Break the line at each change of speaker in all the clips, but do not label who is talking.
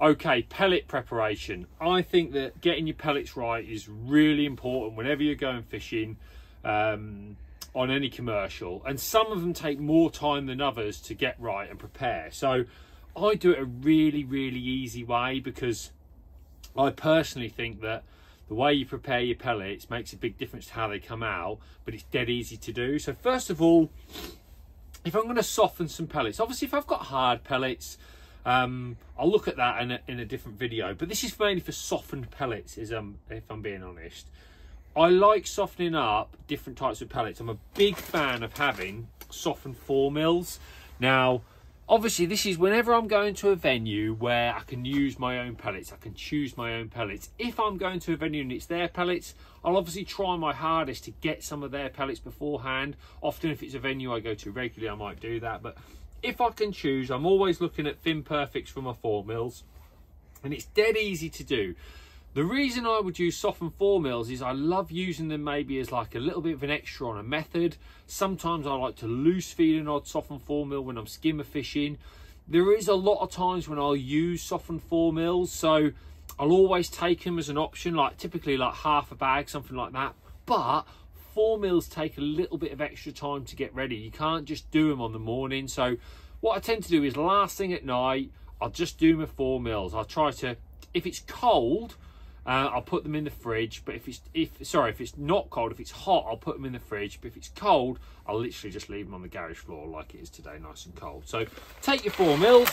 Okay, pellet preparation. I think that getting your pellets right is really important whenever you're going fishing um, on any commercial. And some of them take more time than others to get right and prepare. So I do it a really, really easy way because I personally think that the way you prepare your pellets makes a big difference to how they come out, but it's dead easy to do. So first of all, if I'm going to soften some pellets, obviously if I've got hard pellets, um, I'll look at that in a, in a different video, but this is mainly for softened pellets, is um, if I'm being honest. I like softening up different types of pellets. I'm a big fan of having softened four mils. Now, obviously this is whenever I'm going to a venue where I can use my own pellets, I can choose my own pellets. If I'm going to a venue and it's their pellets, I'll obviously try my hardest to get some of their pellets beforehand. Often if it's a venue I go to regularly, I might do that. But if I can choose, I'm always looking at Fin Perfects for my four mils. And it's dead easy to do. The reason I would use softened four mils is I love using them maybe as like a little bit of an extra on a method. Sometimes I like to loose feed an odd softened four mil when I'm skimmer fishing. There is a lot of times when I'll use softened four mils, so I'll always take them as an option, like typically like half a bag, something like that. But four mils take a little bit of extra time to get ready. You can't just do them on the morning. So what I tend to do is last thing at night, I'll just do my four mils. I'll try to, if it's cold, uh, I'll put them in the fridge. But if it's if sorry, if it's not cold, if it's hot, I'll put them in the fridge. But if it's cold, I'll literally just leave them on the garage floor like it is today, nice and cold. So take your four mils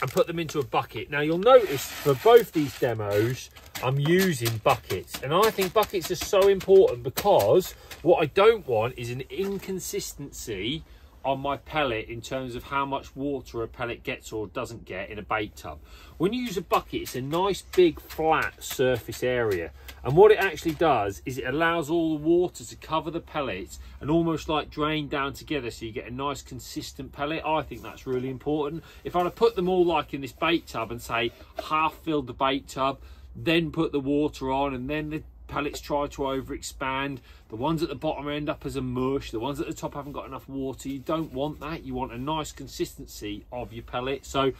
and put them into a bucket. Now you'll notice for both these demos, I'm using buckets. And I think buckets are so important because what I don't want is an inconsistency on my pellet in terms of how much water a pellet gets or doesn't get in a bait tub. When you use a bucket, it's a nice big flat surface area. And what it actually does is it allows all the water to cover the pellets and almost like drain down together so you get a nice consistent pellet. I think that's really important. If have put them all like in this bait tub and say half filled the bait tub, then put the water on and then the pellets try to overexpand. The ones at the bottom end up as a mush. The ones at the top haven't got enough water. You don't want that. You want a nice consistency of your pellet. So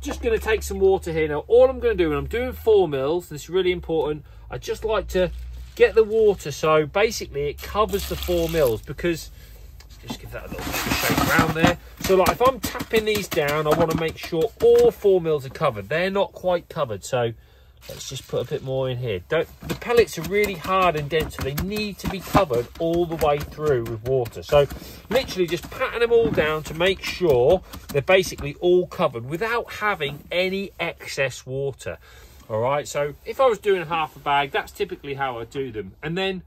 just going to take some water here. Now, all I'm going to do, and I'm doing four mils, this is really important, I just like to get the water so basically it covers the four mils because just give that a little bit of shake around there. So like if I'm tapping these down, I want to make sure all four mils are covered. They're not quite covered. So Let's just put a bit more in here. Don't, the pellets are really hard and dense, so they need to be covered all the way through with water. So literally just patting them all down to make sure they're basically all covered without having any excess water. All right, so if I was doing half a bag, that's typically how I do them. And then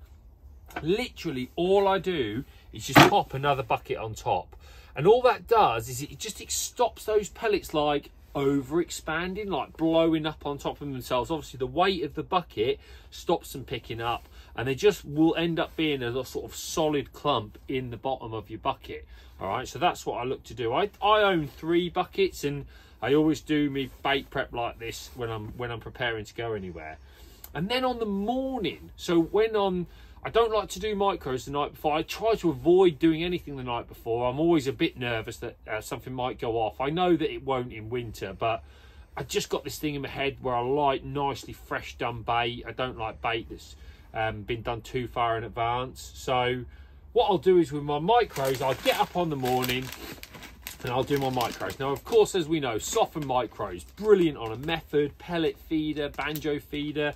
literally all I do is just pop another bucket on top. And all that does is it just stops those pellets like over expanding, like blowing up on top of themselves. Obviously, the weight of the bucket stops them picking up, and they just will end up being a sort of solid clump in the bottom of your bucket. All right, so that's what I look to do. I, I own three buckets, and I always do me bait prep like this when I'm when I'm preparing to go anywhere. And then on the morning, so when on I don't like to do micros the night before. I try to avoid doing anything the night before. I'm always a bit nervous that uh, something might go off. I know that it won't in winter, but I just got this thing in my head where I like nicely fresh done bait. I don't like bait that's um, been done too far in advance. So what I'll do is with my micros, I'll get up on the morning and I'll do my micros. Now, of course, as we know, softened micros, brilliant on a method, pellet feeder, banjo feeder,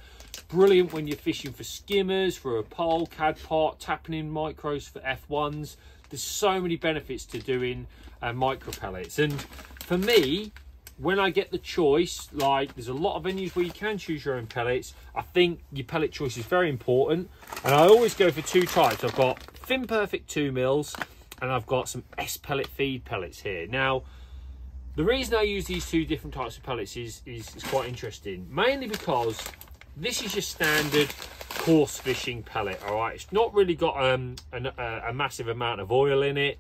Brilliant when you're fishing for skimmers, for a pole, cad pot, tapping in micros for F1s. There's so many benefits to doing uh, micro pellets. And for me, when I get the choice, like there's a lot of venues where you can choose your own pellets. I think your pellet choice is very important. And I always go for two types. I've got Fin Perfect 2 mils and I've got some S pellet feed pellets here. Now, the reason I use these two different types of pellets is, is, is quite interesting. Mainly because this is your standard coarse fishing pellet, all right? It's not really got um, a, a massive amount of oil in it.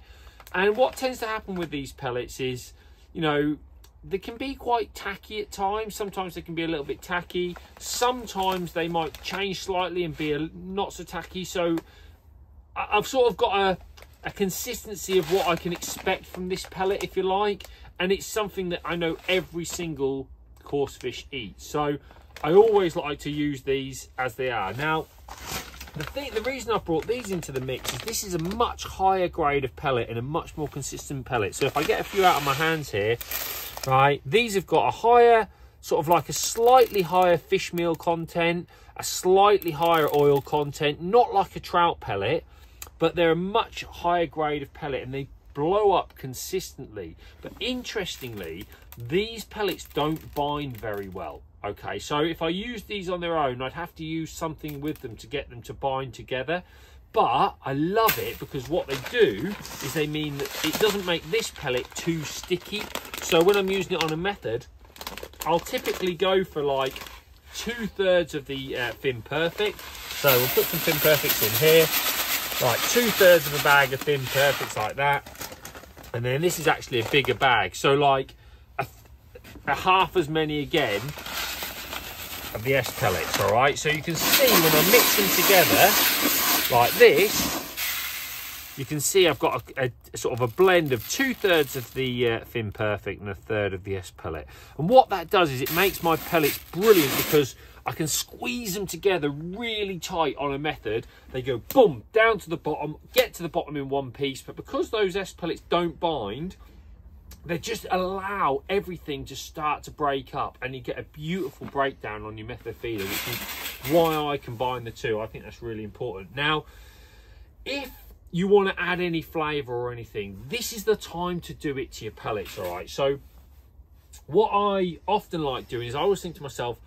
And what tends to happen with these pellets is, you know, they can be quite tacky at times. Sometimes they can be a little bit tacky. Sometimes they might change slightly and be a, not so tacky. So I've sort of got a, a consistency of what I can expect from this pellet, if you like. and it's something that I know every single coarse fish eats. So I always like to use these as they are. Now, the thing, the reason I brought these into the mix is this is a much higher grade of pellet and a much more consistent pellet. So if I get a few out of my hands here, right, these have got a higher, sort of like a slightly higher fish meal content, a slightly higher oil content, not like a trout pellet, but they're a much higher grade of pellet and they blow up consistently. But interestingly, these pellets don't bind very well. Okay, so if I use these on their own, I'd have to use something with them to get them to bind together. But I love it because what they do is they mean that it doesn't make this pellet too sticky. So when I'm using it on a method, I'll typically go for like two thirds of the uh, Fin Perfect. So we'll put some Fin Perfects in here. Like two thirds of a bag of Fin Perfects like that. And then this is actually a bigger bag. So like a, a half as many again of the S pellets, all right? So you can see when I mix them together like this, you can see I've got a, a sort of a blend of two thirds of the uh, Perfect and a third of the S pellet. And what that does is it makes my pellets brilliant because I can squeeze them together really tight on a method. They go boom, down to the bottom, get to the bottom in one piece. But because those S pellets don't bind, they just allow everything to start to break up and you get a beautiful breakdown on your method feeder which is why I combine the two. I think that's really important. Now if you want to add any flavor or anything this is the time to do it to your pellets all right? So what I often like doing is I always think to myself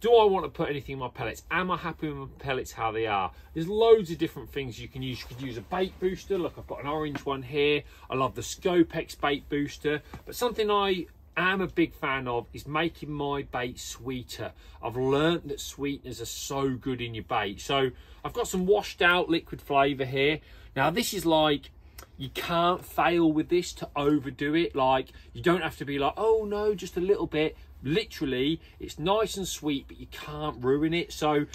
do I want to put anything in my pellets? Am I happy with my pellets how they are? There's loads of different things you can use. You could use a bait booster. Look, I've got an orange one here. I love the Scopex bait booster. But something I am a big fan of is making my bait sweeter. I've learned that sweeteners are so good in your bait. So I've got some washed out liquid flavour here. Now this is like you can't fail with this to overdo it like you don't have to be like oh no just a little bit literally it's nice and sweet but you can't ruin it. So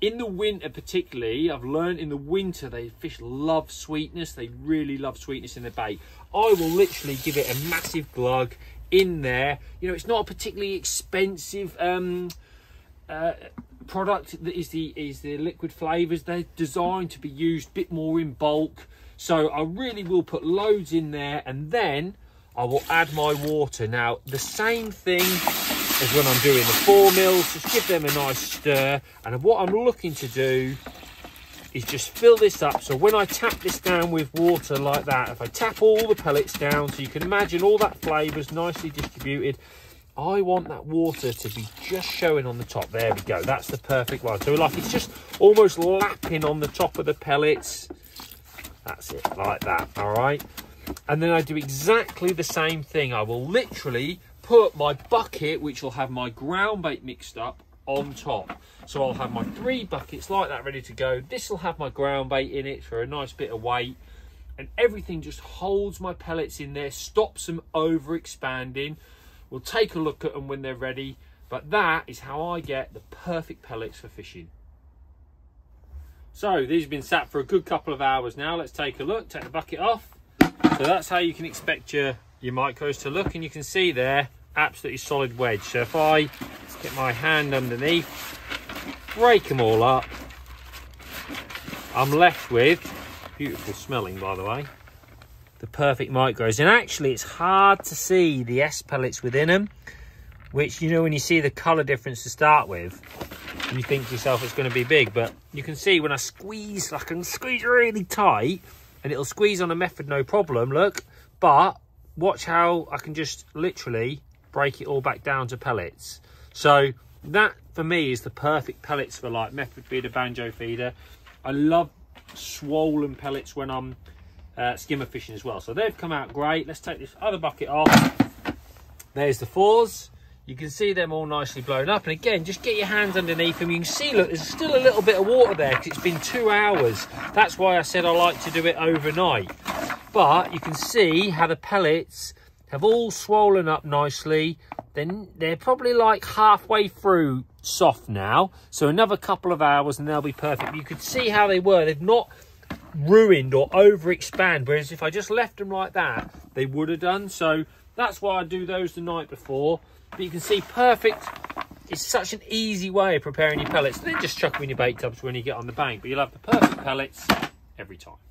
in the winter particularly i've learned in the winter they fish love sweetness. They really love sweetness in the bait i will literally give it a massive glug in there. You know it's not a particularly expensive um uh, product that is the is the liquid flavors. They're designed to be used a bit more in bulk. So i really will put loads in there and then I will add my water. Now, the same thing as when I'm doing the four mils, just give them a nice stir. And what I'm looking to do is just fill this up. So when I tap this down with water like that, if I tap all the pellets down, so you can imagine all that flavour's nicely distributed, I want that water to be just showing on the top. There we go. That's the perfect one. So like it's just almost lapping on the top of the pellets. That's it, like that, all right? And then I do exactly the same thing. I will literally put my bucket, which will have my ground bait mixed up, on top. So I'll have my three buckets like that ready to go. This will have my ground bait in it for a nice bit of weight. And everything just holds my pellets in there, stops them over expanding. We'll take a look at them when they're ready. But that is how I get the perfect pellets for fishing. So these have been sat for a good couple of hours now. Let's take a look, take the bucket off. So that's how you can expect your, your micros to look. And you can see there, absolutely solid wedge. So if I get my hand underneath, break them all up, I'm left with, beautiful smelling by the way, the perfect micros. And actually it's hard to see the S pellets within them, which, you know, when you see the colour difference to start with, you think to yourself it's going to be big. But you can see when I squeeze, I can squeeze really tight, and it'll squeeze on a method no problem look but watch how I can just literally break it all back down to pellets. So that for me is the perfect pellets for like method feeder banjo feeder. I love swollen pellets when I'm uh, skimmer fishing as well. So they've come out great. Let's take this other bucket off. There's the fours. You can see them all nicely blown up. And again just get your hands underneath them. You can see look there's still a little bit of water there because it's been two hours. That's why i said i like to do it overnight. But you can see how the pellets have all swollen up nicely then they're probably like halfway through soft now so another couple of hours and they'll be perfect you could see how they were they've not ruined or overexpand whereas if i just left them like that they would have done so That's why I do those the night before. But you can see perfect. It's such an easy way of preparing your pellets. And Then just chuck them in your bait tubs when you get on the bank. But you'll have the perfect pellets every time.